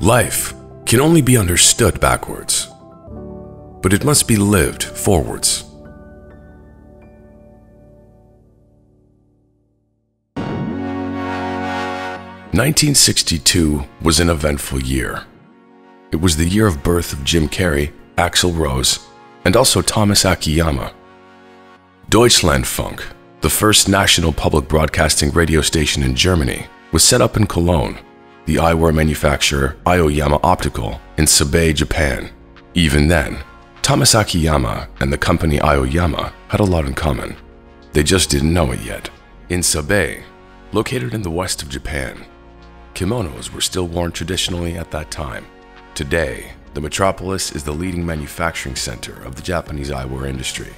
Life can only be understood backwards, but it must be lived forwards. Nineteen sixty-two was an eventful year. It was the year of birth of Jim Carrey, Axl Rose, and also Thomas Akiyama. Deutschlandfunk, the first national public broadcasting radio station in Germany, was set up in Cologne, the eyewear manufacturer Aoyama Optical in Sabae, Japan. Even then, Thomas Akiyama and the company Aoyama had a lot in common. They just didn't know it yet. In Sabae, located in the west of Japan, kimonos were still worn traditionally at that time. Today, the metropolis is the leading manufacturing center of the Japanese eyewear industry,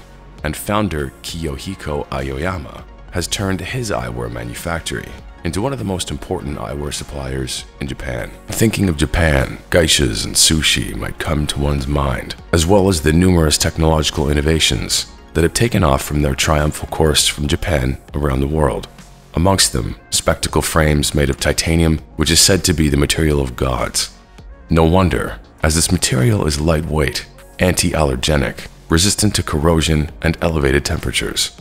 and founder Kiyohiko Aoyama has turned his eyewear manufactory into one of the most important eyewear suppliers in Japan. Thinking of Japan, geishas and sushi might come to one's mind, as well as the numerous technological innovations that have taken off from their triumphal course from Japan around the world. Amongst them, spectacle frames made of titanium, which is said to be the material of gods. No wonder, as this material is lightweight, anti-allergenic, resistant to corrosion and elevated temperatures.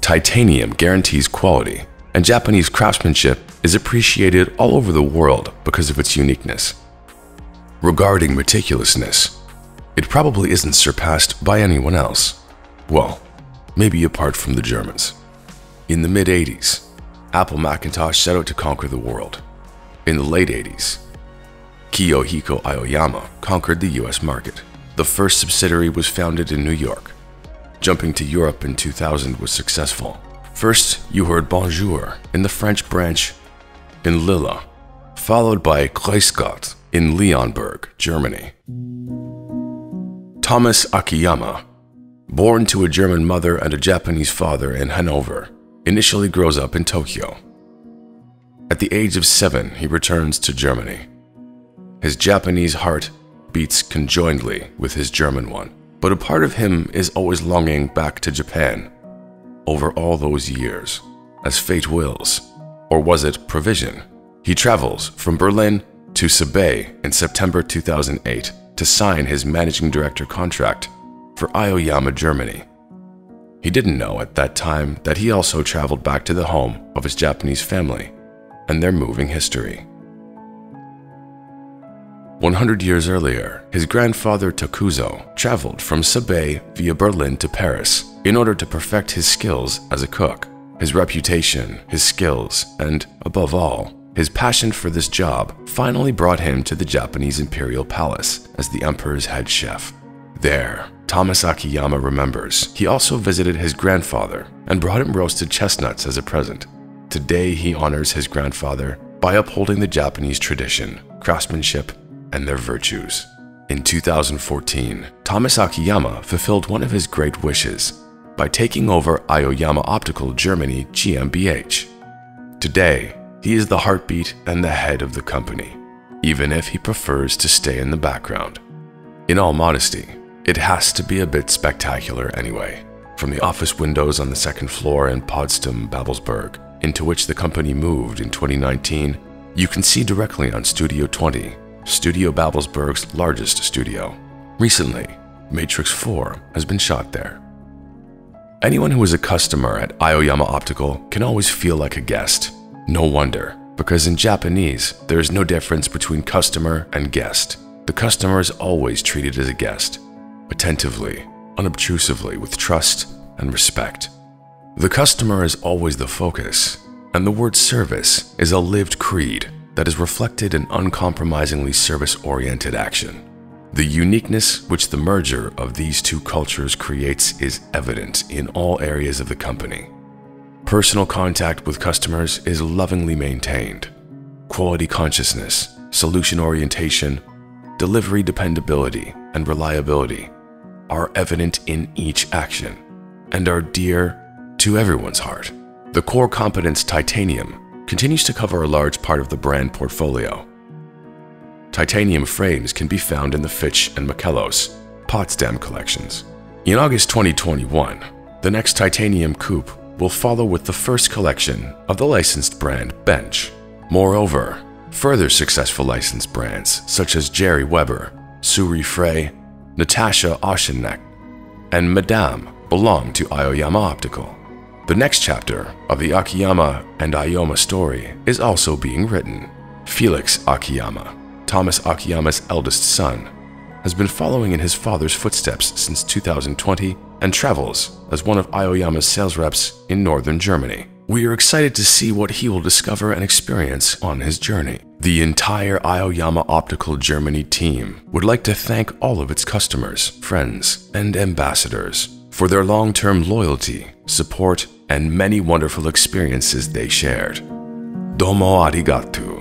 Titanium guarantees quality and Japanese craftsmanship is appreciated all over the world because of its uniqueness. Regarding meticulousness, it probably isn't surpassed by anyone else. Well, maybe apart from the Germans. In the mid 80s, Apple Macintosh set out to conquer the world. In the late 80s, Kiyohiko Aoyama conquered the US market. The first subsidiary was founded in New York. Jumping to Europe in 2000 was successful. First, you heard Bonjour in the French branch in Lille, followed by Grüß Gott in Leonberg, Germany. Thomas Akiyama, born to a German mother and a Japanese father in Hanover, initially grows up in Tokyo. At the age of seven, he returns to Germany. His Japanese heart beats conjointly with his German one, but a part of him is always longing back to Japan over all those years, as fate wills. Or was it provision? He travels from Berlin to Sabae in September 2008 to sign his managing director contract for Aoyama, Germany. He didn't know at that time that he also traveled back to the home of his Japanese family and their moving history. 100 years earlier, his grandfather Takuzo traveled from Sabae via Berlin to Paris in order to perfect his skills as a cook. His reputation, his skills, and, above all, his passion for this job finally brought him to the Japanese imperial palace as the emperor's head chef. There, Thomas Akiyama remembers, he also visited his grandfather and brought him roasted chestnuts as a present. Today, he honors his grandfather by upholding the Japanese tradition, craftsmanship, and their virtues. In 2014, Thomas Akiyama fulfilled one of his great wishes by taking over Aoyama Optical Germany GmbH. Today, he is the heartbeat and the head of the company, even if he prefers to stay in the background. In all modesty, it has to be a bit spectacular anyway. From the office windows on the second floor in Potsdam, Babelsberg, into which the company moved in 2019, you can see directly on Studio 20, Studio Babelsberg's largest studio. Recently, Matrix 4 has been shot there. Anyone who is a customer at Aoyama Optical can always feel like a guest. No wonder, because in Japanese, there is no difference between customer and guest. The customer is always treated as a guest, attentively, unobtrusively, with trust and respect. The customer is always the focus, and the word service is a lived creed that is reflected in uncompromisingly service-oriented action. The uniqueness which the merger of these two cultures creates is evident in all areas of the company. Personal contact with customers is lovingly maintained. Quality consciousness, solution orientation, delivery dependability, and reliability are evident in each action and are dear to everyone's heart. The core competence titanium continues to cover a large part of the brand portfolio. Titanium frames can be found in the Fitch and Michellos Potsdam collections. In August 2021, the next titanium coupe will follow with the first collection of the licensed brand Bench. Moreover, Further successful licensed brands such as Gerry Weber, Suri Frey, Natascha Ochsenknecht, and Madame belong to Aoyama Optical. The next chapter of the Akiyama and Aoyama story is also being written. Felix Akiyama, Thomas Akiyama's eldest son, has been following in his father's footsteps since 2020 and travels as one of Aoyama's sales reps in northern Germany. We are excited to see what he will discover and experience on his journey. The entire Aoyama Optical Germany team would like to thank all of its customers, friends, and ambassadors for their long-term loyalty, support, and many wonderful experiences they shared. Domo arigato.